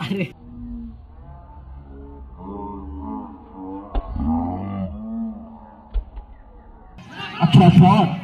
अरे अच्छा शॉट